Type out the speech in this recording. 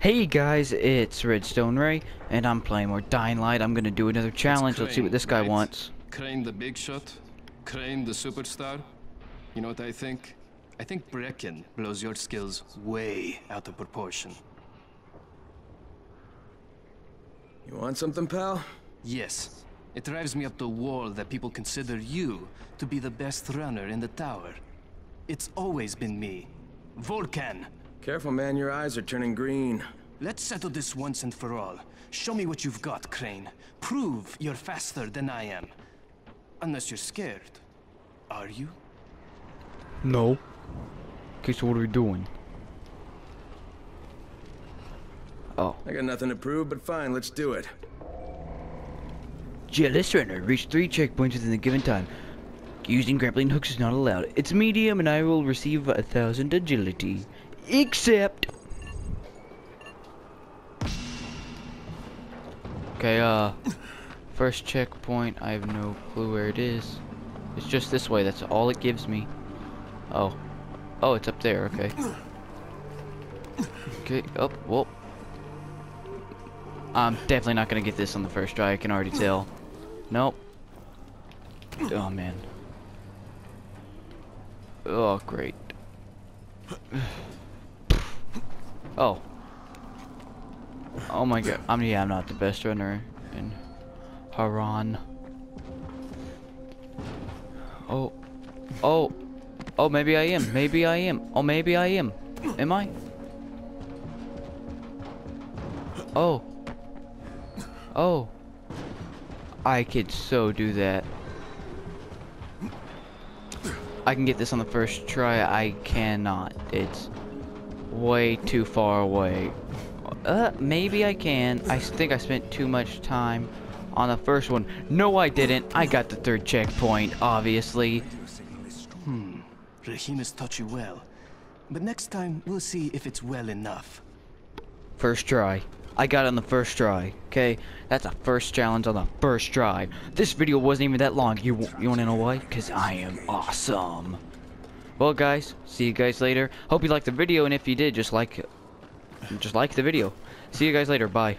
Hey guys, it's Redstone Ray, and I'm playing more Dying Light. I'm gonna do another challenge. Let's see what this guy right? wants. Crane the big shot? Crane the superstar? You know what I think? I think Brecken blows your skills way out of proportion. You want something, pal? Yes. It drives me up the wall that people consider you to be the best runner in the tower. It's always been me. Volcan! Careful, man, your eyes are turning green. Let's settle this once and for all. Show me what you've got, Crane. Prove you're faster than I am. Unless you're scared. Are you? No. Okay, so what are we doing? Oh. I got nothing to prove, but fine, let's do it. Jealous runner, reach three checkpoints within the given time. Using grappling hooks is not allowed. It's medium and I will receive a thousand agility. Except... Okay, uh... First checkpoint, I have no clue where it is. It's just this way, that's all it gives me. Oh. Oh, it's up there, okay. Okay, up, oh, well. I'm definitely not gonna get this on the first try, I can already tell. Nope. Oh, man. Oh, great. Oh. Oh my god. I mean, yeah, I'm not the best runner in Harran. Oh. Oh. Oh, maybe I am. Maybe I am. Oh, maybe I am. Am I? Oh. Oh. I could so do that. I can get this on the first try. I cannot. It's way too far away. Uh, maybe I can. I think I spent too much time on the first one. No, I didn't. I got the third checkpoint, obviously. Hmm. Rahim has taught you well. But next time, we'll see if it's well enough. First try. I got it on the first try. Okay, that's a first challenge on the first try. This video wasn't even that long. You you want to know why? Cause I am awesome. Well, guys, see you guys later. Hope you liked the video, and if you did, just like just like the video. See you guys later. Bye.